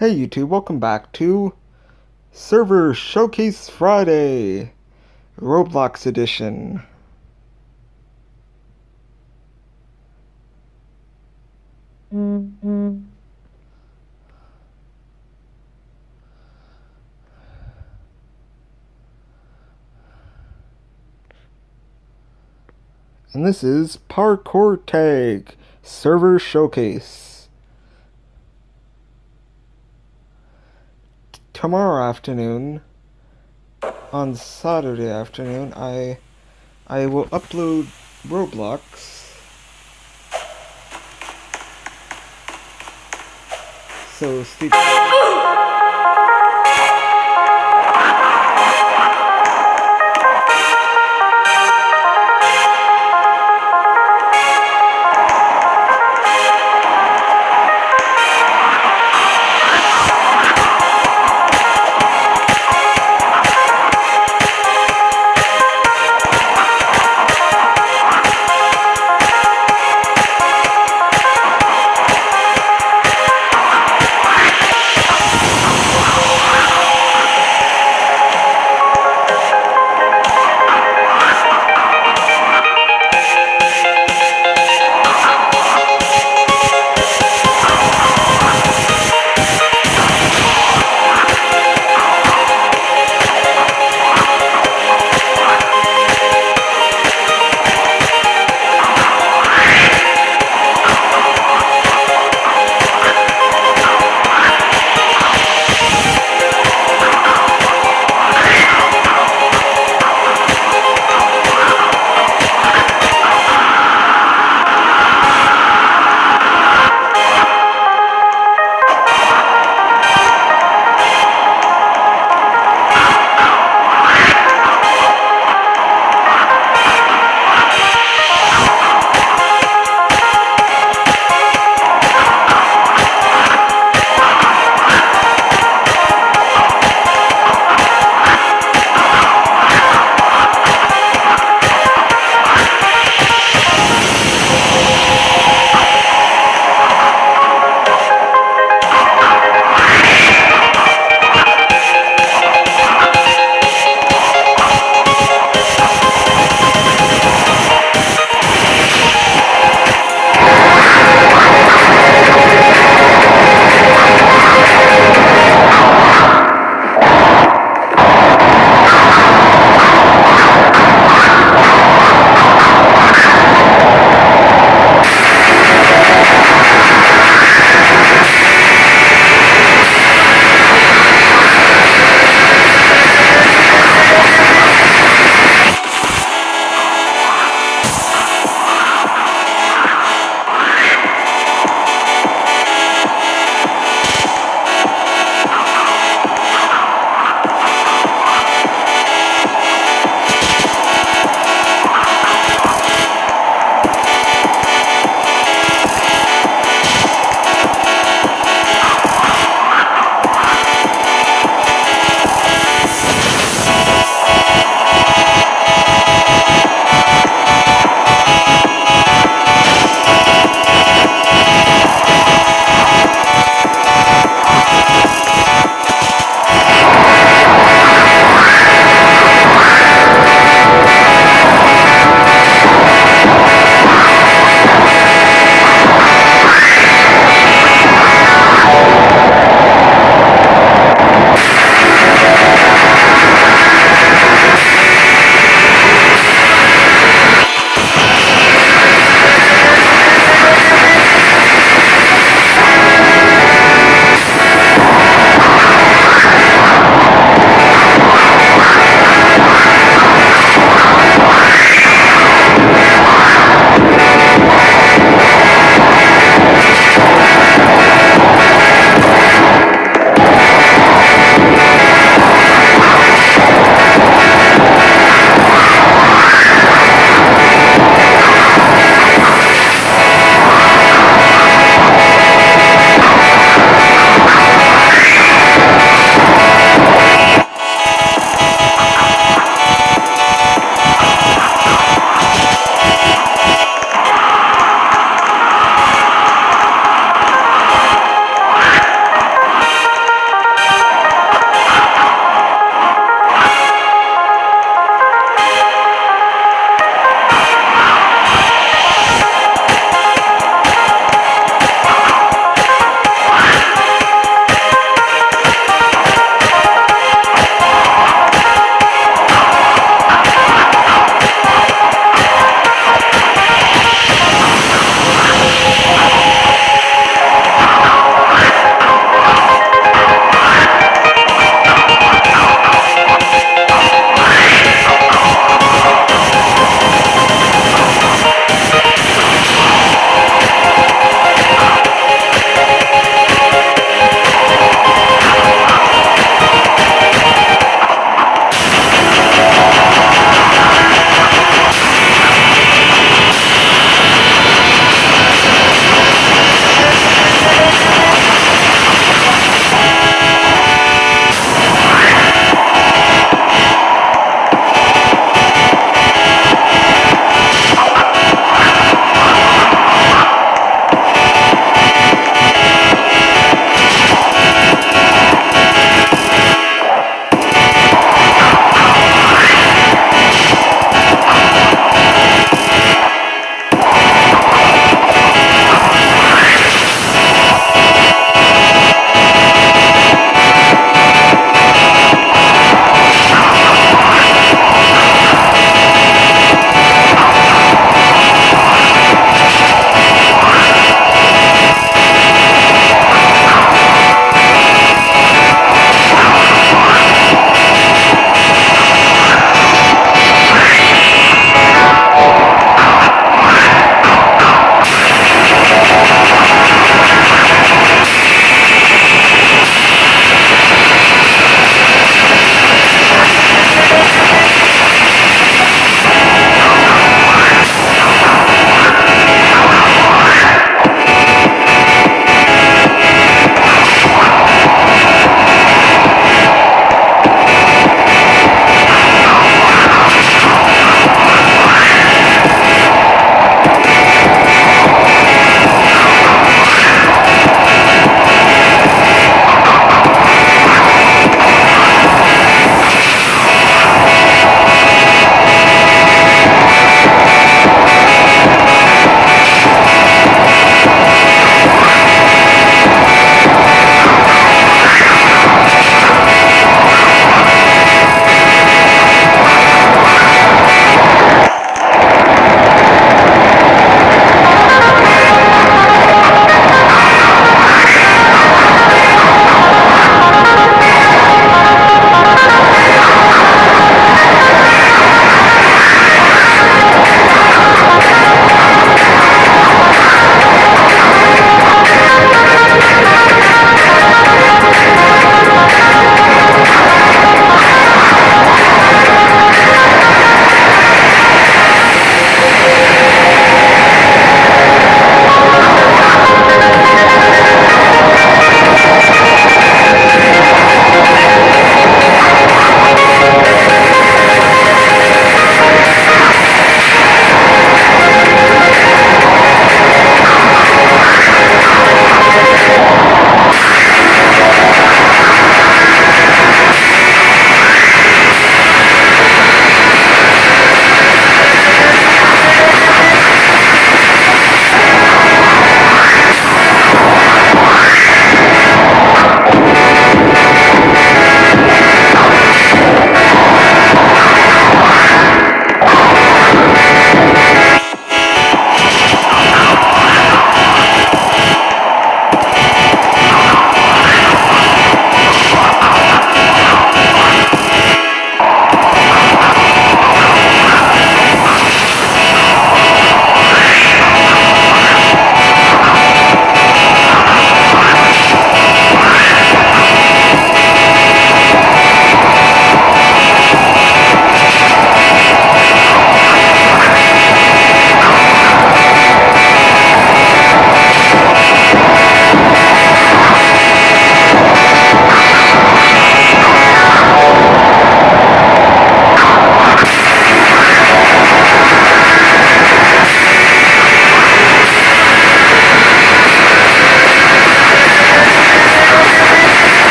Hey YouTube, welcome back to Server Showcase Friday Roblox Edition. And this is Parkour Tag Server Showcase. Tomorrow afternoon, on Saturday afternoon, I I will upload Roblox. So stay